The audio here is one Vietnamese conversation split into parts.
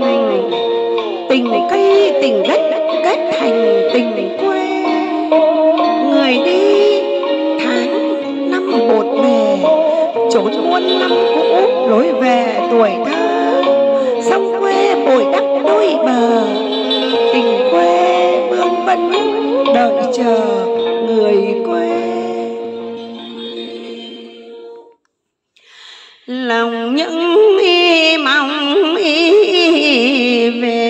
thành tình cây, tình đất kết thành tình quê. Người đi tháng năm bột bề trốn muôn năm cũ lối về tuổi thơ. Sông quê bồi đắp đôi bờ, tình quê vương vấn đợi chờ người quê. Lòng những ve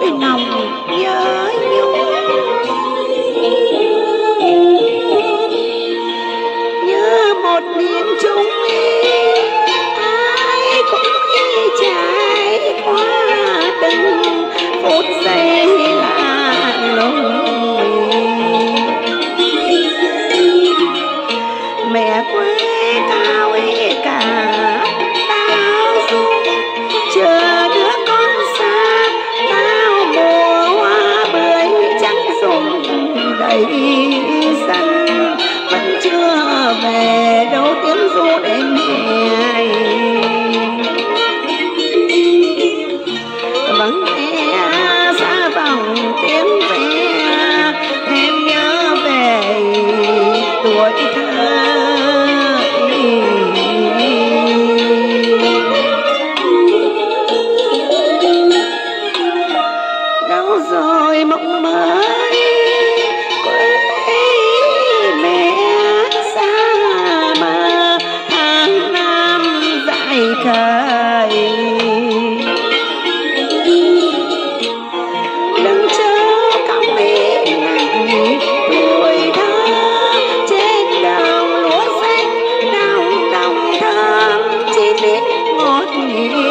nỗi lòng nhớ nhung. Như một miền trung You.